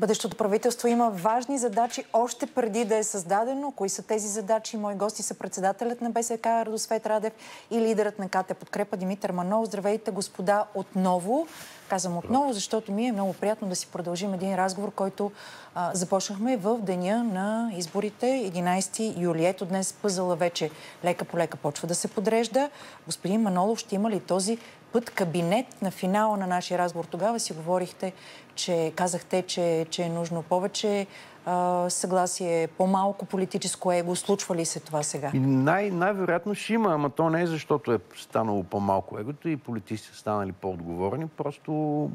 Бъдещото правителство има важни задачи още преди да е създадено. Кои са тези задачи? Мои гости са председателят на БСК Радосвет Радев и лидерът на КТ Подкрепа Димитър Манов. Здравейте, господа, отново. Казвам отново, защото ми е много приятно да си продължим един разговор, който а, започнахме в деня на изборите, 11 юли. Ето днес пъзъла вече лека по лека почва да се подрежда. Господин Манолов ще има ли този път кабинет на финала на нашия разговор? Тогава си говорихте, че казахте, че, че е нужно повече а, съгласие, по-малко политическо его. Случва ли се това сега? Най- най-вероятно ще има, ама то не е защото е станало по-малко егото и политиците са станали по-отговорни, просто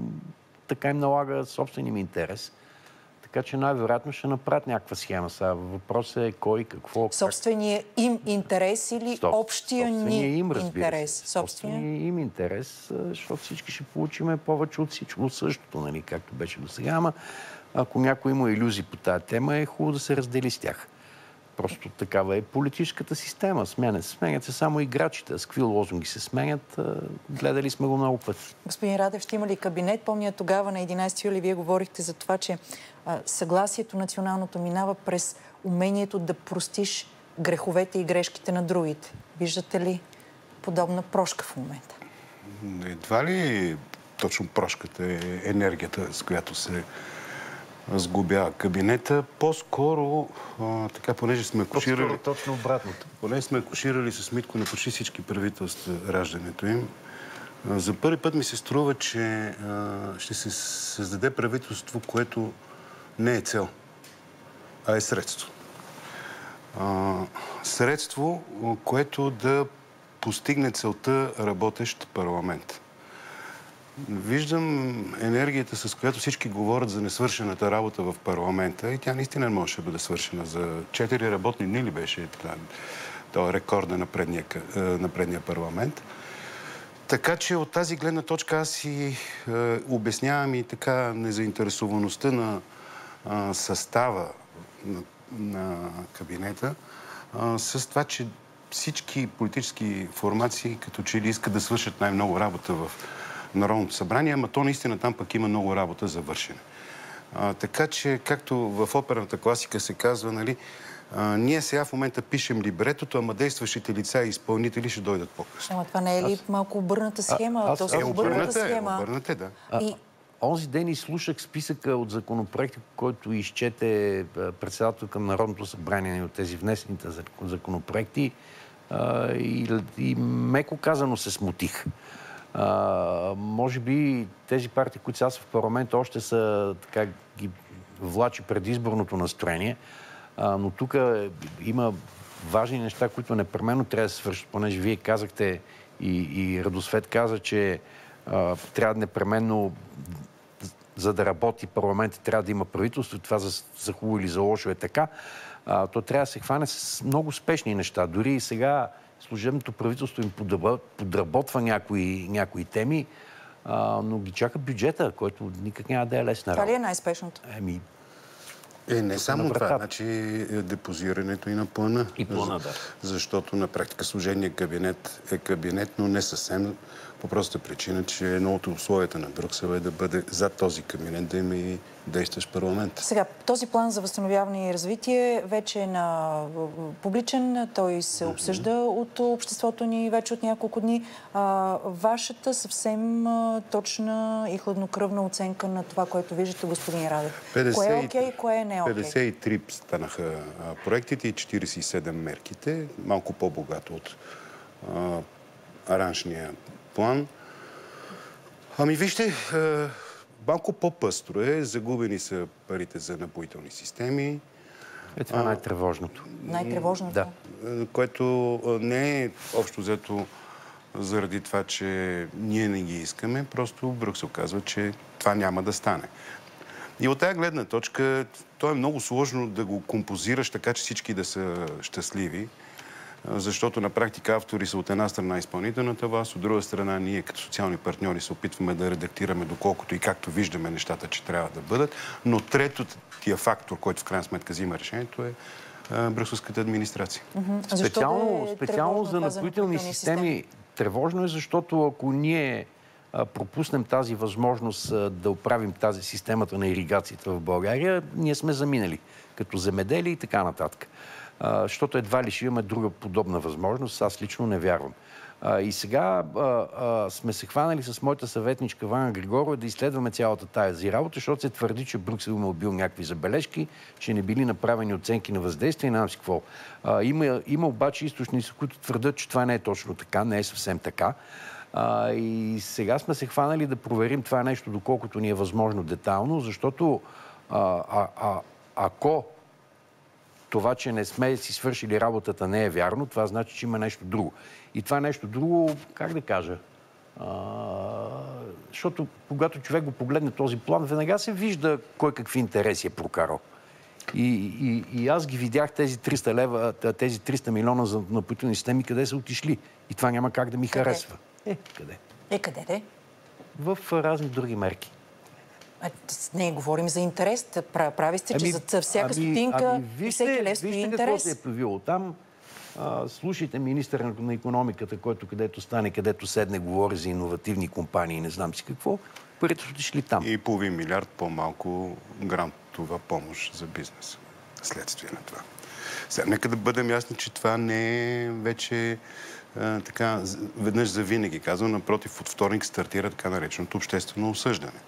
така им налага собствения им интерес. Така че най-вероятно ще направят някаква схема. Сега въпросът е кой, какво... Собствения им интерес или Стоп. общия ни им, интерес? Се. Собствения им интерес, защото всички ще получиме повече от всичко, от същото, нали, както беше до сега. Ама ако някой има иллюзии по тази тема, е хубаво да се раздели с тях. Просто такава е политическата система. Сменят, сменят се само играчите. С какви лозунги се сменят, гледали сме го много пъти. Господин Радев, ще има ли кабинет? Помня тогава на 11 юли вие говорихте за това, че а, съгласието националното минава през умението да простиш греховете и грешките на другите. Виждате ли подобна прошка в момента? Едва ли точно прошката е енергията, с която се сгубява кабинета. По-скоро, така, понеже сме коширали... точно обратното. Понеже сме коширали с Митко на почти всички правителства раждането им, а, за първи път ми се струва, че а, ще се създаде правителство, което не е цел, а е средство. А, средство, което да постигне целта работещ парламент. Виждам енергията, с която всички говорят за несвършената работа в парламента и тя наистина можеше да бъде свършена. За четири работни дни ли беше това рекорда на предния, на предния парламент. Така че от тази гледна точка аз си е, обяснявам и така незаинтересоваността на е, състава на, на кабинета е, с това, че всички политически формации като че ли искат да свършат най-много работа в Народното събрание, ама то наистина там пък има много работа за вършене. А, така че, както в оперната класика се казва, нали, а, ние сега в момента пишем либретото, ама действащите лица и изпълнители ще дойдат по-късно. Ама това не е ли аз... малко обърната схема? А, аз... То е, обърната схема. Е, обърната, да. А, и... Онзи ден изслушах списъка от законопроекти, който изчете председател на Народното събрание от тези внесените законопроекти и, и меко казано се смутих. А, може би тези партии, които са в парламента, още са така ги влачи предизборното настроение, а, но тук има важни неща, които непременно трябва да се свършат, понеже вие казахте и, и Радосвет каза, че а, трябва непременно за да работи парламент, трябва да има правителство. Това за, за хубаво или за лошо е така. А, то трябва да се хване с много спешни неща. Дори и сега служебното правителство им подработва някои, някои теми, а, но ги чака бюджета, който никак няма да е лесна Това ли е най-спешното? Еми, е, не само това, значи е, депозирането и на плана. И плана, да. Защото на практика служебният кабинет е кабинет, но не съвсем по проста причина, че едно от условията на Брюксел е да бъде за този кабинет да има и действащ парламент. Сега, този план за възстановяване и развитие вече е на публичен. Той се обсъжда от обществото ни вече от няколко дни. А, вашата съвсем а, точна и хладнокръвна оценка на това, което виждате, господин Радев. 50... Кое е окей, okay, кое не е окей? Okay? 53 станаха а, проектите и 47 мерките. Малко по-богато от а, аранжния план. Ами вижте, малко по-пъстро е. Загубени са парите за напоителни системи. Е, това е най-тревожното. Най-тревожното? Да. Което не е общо взето заради това, че ние не ги искаме, просто Брюксел казва, че това няма да стане. И от тази гледна точка, то е много сложно да го композираш така, че всички да са щастливи защото на практика автори са от една страна изпълнителната власт, от друга страна ние като социални партньори се опитваме да редактираме доколкото и както виждаме нещата, че трябва да бъдат. Но трето тия фактор, който в крайна сметка взима решението е брюкселската администрация. Mm-hmm. Специално, е специално за напоителни системи, системи тревожно е, защото ако ние пропуснем тази възможност да оправим тази системата на иригацията в България, ние сме заминали като земедели и така нататък. Защото едва ли ще имаме друга подобна възможност, аз лично не вярвам. И сега сме се хванали с моята съветничка Вана Григорова да изследваме цялата тази работа, защото се твърди, че Брюксел има бил някакви забележки, че не били направени оценки на въздействие и не си какво. Има, обаче източници, които твърдят, че това не е точно така, не е съвсем така. И сега сме се хванали да проверим това нещо, доколкото ни е възможно детално, защото ако това, че не сме си свършили работата не е вярно, това значи, че има нещо друго. И това нещо друго, как да кажа, а, защото когато човек го погледне този план, веднага се вижда кой какви интереси е прокарал. И, и, и аз ги видях тези 300 лева, тези 300 милиона за напоителни системи, къде са отишли. И това няма как да ми къде? харесва. Е, къде? Е, къде де? В разни други мерки. А, не, говорим за интерес. Прави сте, че ами, за всяка ами, стотинка ами, вижте, всеки лев стои интерес. Вижте какво се е появило там. А, слушайте министър на економиката, който където стане, където седне, говори за иновативни компании, не знам си какво. Парите са отишли там. И половин милиард по-малко грантова помощ за бизнес. Следствие на това. Сега, нека да бъдем ясни, че това не е вече а, така, веднъж за винаги. Казвам, напротив, от вторник стартира така нареченото обществено осъждане.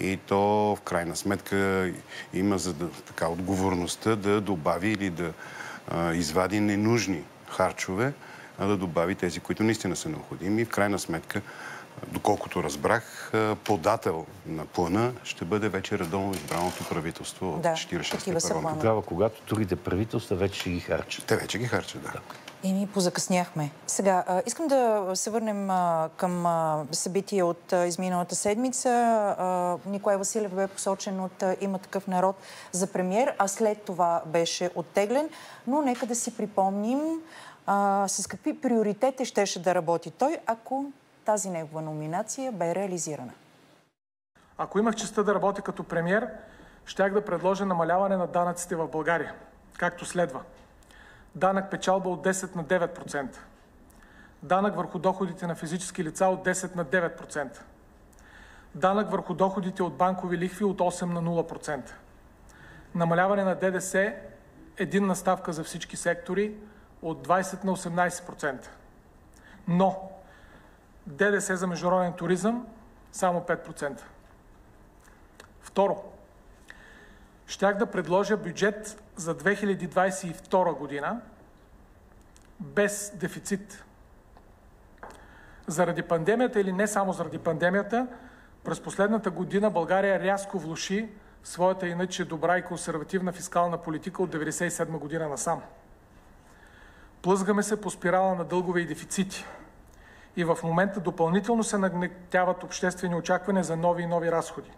И то в крайна сметка има за да, така, отговорността да добави или да а, извади ненужни харчове, а да добави тези, които наистина са необходими. И в крайна сметка, доколкото разбрах, подател на плана ще бъде вече редовно избраното правителство от да, 46-ти парламент. Тогава, когато другите правителства вече ще ги харчат. Те вече ги харчат, да. И ми позакъсняхме. Сега, а, искам да се върнем а, към а, събития от изминалата седмица. Николай Василев бе посочен от Има такъв народ за премьер, а след това беше оттеглен. Но нека да си припомним с какви приоритети щеше да работи той, ако тази негова номинация бе реализирана. Ако имах честа да работя като премьер, щях да предложа намаляване на данъците в България, както следва – данък печалба от 10 на 9%, данък върху доходите на физически лица от 10 на 9%, данък върху доходите от банкови лихви от 8 на 0%, намаляване на ДДС, единна ставка за всички сектори от 20 на 18%. Но ДДС за международен туризъм само 5%. Второ, щях да предложа бюджет за 2022 година без дефицит. Заради пандемията или не само заради пандемията, през последната година България рязко влуши своята иначе добра и консервативна фискална политика от 1997 година насам. Плъзгаме се по спирала на дългове и дефицити. И в момента допълнително се нагнетяват обществени очаквания за нови и нови разходи.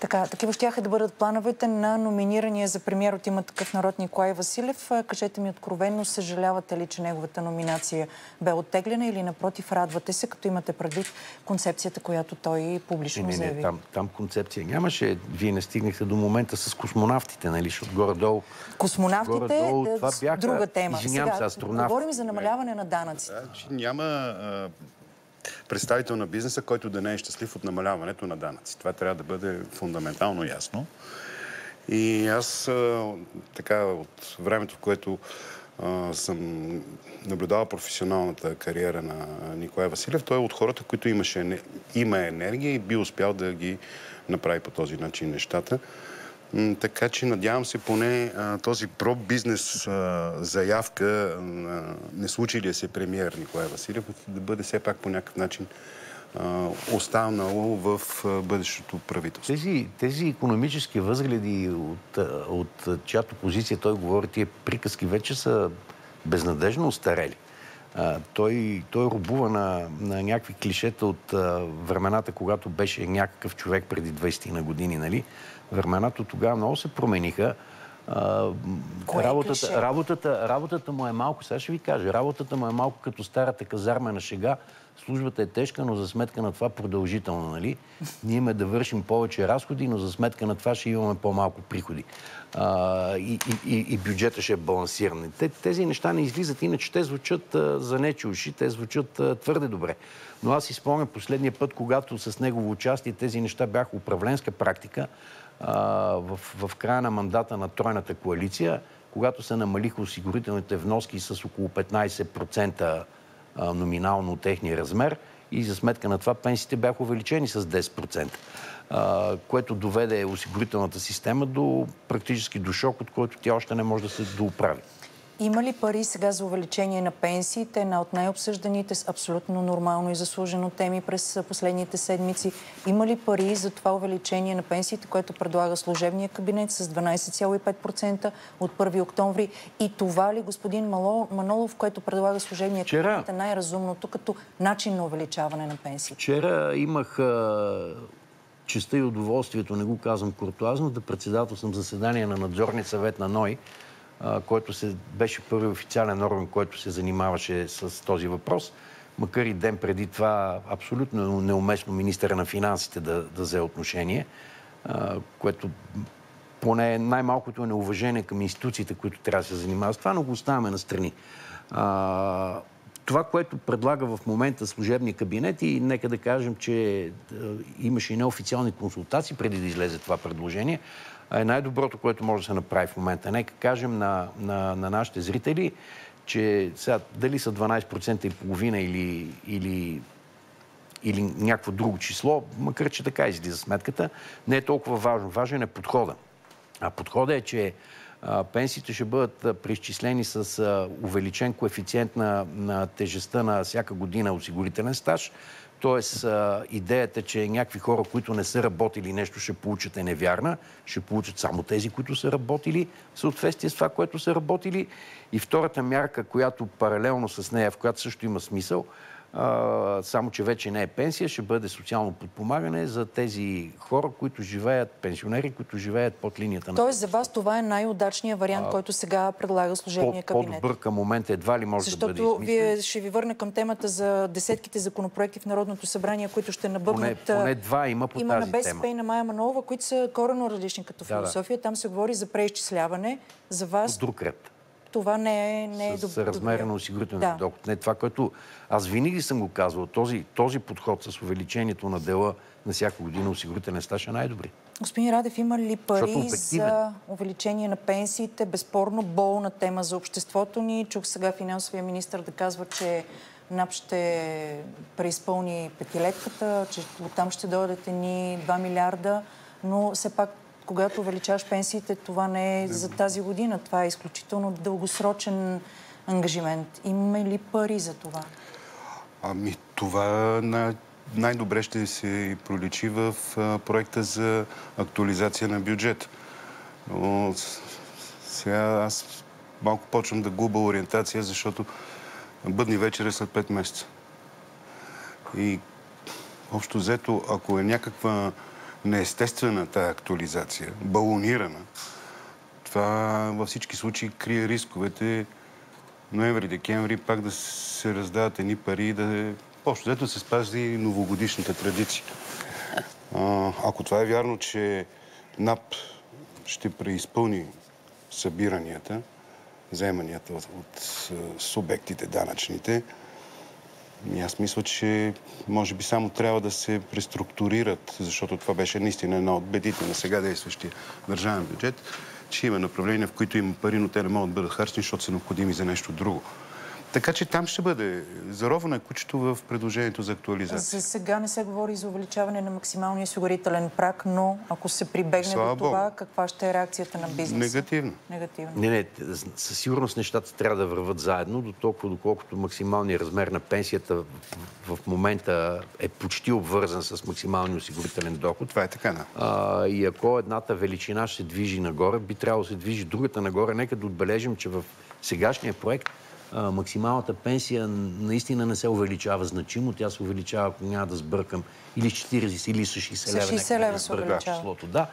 Така, такива щяха да бъдат плановете на номинирания за премьер от има такъв народ Николай Василев. Кажете ми откровенно, съжалявате ли, че неговата номинация бе оттеглена или напротив радвате се, като имате предвид концепцията, която той публично не, не, заяви? Не, там, там концепция нямаше. Вие не стигнахте до момента с космонавтите, нали? Защото горе-долу... Космонавтите горе-долу, това бяха... друга тема. Извинявам се, астронавт. Говорим за намаляване на данъците. Да, няма представител на бизнеса, който да не е щастлив от намаляването на данъци. Това трябва да бъде фундаментално ясно. И аз така от времето, в което съм наблюдавал професионалната кариера на Николай Василев, той е от хората, които имаше, има енергия и би успял да ги направи по този начин нещата. Така че надявам се поне а, този про-бизнес а, заявка на не случилия се премиер Николай Василев да бъде все пак по някакъв начин а, останало в бъдещото правителство. Тези, тези економически възгледи, от, от чиято позиция той говори, тия приказки вече са безнадежно устарели. А, той, той рубува на, на някакви клишета от а, времената, когато беше някакъв човек преди 20 на години, нали? Времената тогава много се промениха. А, работата, работата, работата му е малко, сега ще ви кажа, работата му е малко като старата казарма на шега службата е тежка, но за сметка на това продължително, нали? Ние имаме да вършим повече разходи, но за сметка на това ще имаме по-малко приходи. А, и, и, и бюджета ще е балансиран. Те, тези неща не излизат, иначе те звучат а, за нечи уши, те звучат а, твърде добре. Но аз изпомням последния път, когато с негово участие тези неща бяха управленска практика, в, в края на мандата на Тройната коалиция, когато се намалиха осигурителните вноски с около 15% номинално от техния размер и за сметка на това пенсиите бяха увеличени с 10%, което доведе осигурителната система до практически до шок, от който тя още не може да се дооправи. Има ли пари сега за увеличение на пенсиите? Една от най-обсъжданите с абсолютно нормално и заслужено теми през последните седмици. Има ли пари за това увеличение на пенсиите, което предлага служебния кабинет с 12,5% от 1 октомври? И това ли, господин Манолов, което предлага служебния Вчера... кабинет е най-разумното като начин на увеличаване на пенсиите? Вчера имах честа и удоволствието, не го казвам куртуазно, да председателствам заседание на надзорния съвет на НОИ, който се, беше първи официален орган, който се занимаваше с този въпрос. Макар и ден преди това абсолютно неуместно министъра на финансите да, да взе отношение, което поне най-малкото е неуважение към институциите, които трябва да се занимават с това, но го оставяме на страни. Това, което предлага в момента служебния кабинет и нека да кажем, че имаше и неофициални консултации преди да излезе това предложение, е най-доброто, което може да се направи в момента. Нека кажем на, на, на нашите зрители, че сега дали са 12% и половина или, или, или някакво друго число, макар че така излиза сметката, не е толкова важно. Важен е подхода. А подхода е, че пенсиите ще бъдат преизчислени с увеличен коефициент на, на тежестта на всяка година осигурителен стаж, Тоест, идеята, че някакви хора, които не са работили нещо, ще получат е невярна. Ще получат само тези, които са работили в съответствие с това, което са работили. И втората мярка, която паралелно с нея, в която също има смисъл, само че вече не е пенсия, ще бъде социално подпомагане за тези хора, които живеят, пенсионери, които живеят под линията на... Тоест за вас това е най-удачният вариант, а, който сега предлага служебния по, кабинет. По-добър към момента едва ли може Защото да бъде Защото вие ще ви върна към темата за десетките законопроекти в Народното събрание, които ще набъбнат... Поне, поне два има по има тази на БСП и на Майя Манолова, които са корено различни като философия. Да. Там се говори за преизчисляване. За вас... друг ред това не е, не е добро. С размера на осигурителния да. доход. Не това, което аз винаги съм го казвал. Този, този подход с увеличението на дела на всяка година осигурителен стаж е най-добри. Господин Радев, има ли пари за увеличение на пенсиите? Безспорно болна тема за обществото ни. Чух сега финансовия министр да казва, че НАП ще преизпълни петилетката, че оттам ще дойдат ни 2 милиарда, но все пак когато увеличаваш пенсиите, това не е за тази година. Това е изключително дългосрочен ангажимент. Имаме ли пари за това? Ами това на най-добре ще се проличи в проекта за актуализация на бюджет. Но сега аз малко почвам да губа ориентация, защото бъдни вечер е след 5 месеца. И общо взето, ако е някаква неестествена тази актуализация, балонирана, това във всички случаи крие рисковете ноември-декември пак да се раздават едни пари и да е... Общо взето се спази новогодишната традиция. А, ако това е вярно, че НАП ще преизпълни събиранията, вземанията от, от субектите данъчните, аз мисля, че може би само трябва да се преструктурират, защото това беше наистина една от бедите на сега действащия държавен бюджет, че има направления, в които има пари, но те не могат да бъдат харчени, защото са необходими за нещо друго. Така че там ще бъде заровано е кучето в предложението за актуализация. За сега не се говори за увеличаване на максималния осигурителен прак, но ако се прибегне Слава до това, Богу. каква ще е реакцията на бизнеса? Негативно. Негативно. Не, не, със сигурност нещата трябва да върват заедно, до толкова доколкото максималният размер на пенсията в момента е почти обвързан с максималния осигурителен доход. Това е така, да. А, и ако едната величина ще се движи нагоре, би трябвало да се движи другата нагоре. Нека да отбележим, че в сегашния проект максималната пенсия наистина не се увеличава значимо. Тя се увеличава, ако няма да сбъркам, или с 40, или с 60 лева. 60 лева се увеличава. Числото, да.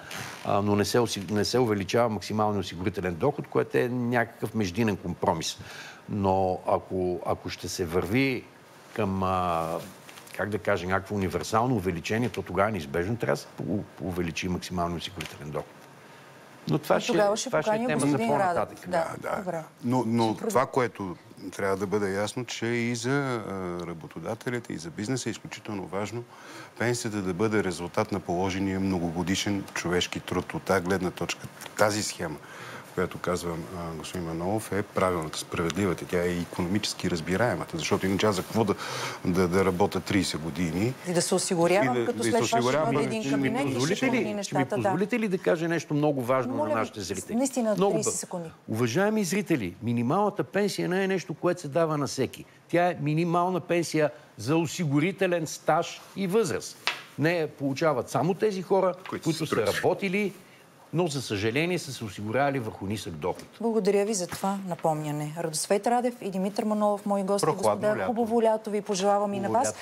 А, но не се, не се увеличава максималния осигурителен доход, което е някакъв междинен компромис. Но ако, ако ще се върви към а, как да кажа, някакво универсално увеличение, то тогава неизбежно трябва да се увеличи максимално осигурителен доход. Но това ще, Тогава ще това ще е поканим тема за господин по-нататък. Радев. Да, Да, добре. Но, но това, което трябва да бъде ясно, че и за работодателите, и за бизнеса е изключително важно пенсията да бъде резултат на положения многогодишен човешки труд. От тази гледна точка, тази схема, която казва а, господин Манолов, е правилната, справедливата. Тя е економически разбираемата, защото иначе аз за какво да, да, да работя 30 години? И да се осигурявам, И да- като да се след това ще бъде да- един Ще ми кабинет и ще позволите ли, ще ми нещата. Да. позволите ли да кажа нещо много важно Моля на нашите зрители? наистина, много 30 бързо. секунди. Уважаеми зрители, минималната пенсия не е нещо, което се дава на всеки. Тя е минимална пенсия за осигурителен стаж и възраст. Не получават само тези хора, Които които, са работили, но за съжаление са се осигурявали върху нисък доход. Благодаря ви за това напомняне. Радосвет Радев и Димитър Манолов, мои гости, Прохладно господа, лято. хубаво лято ви пожелавам и на вас.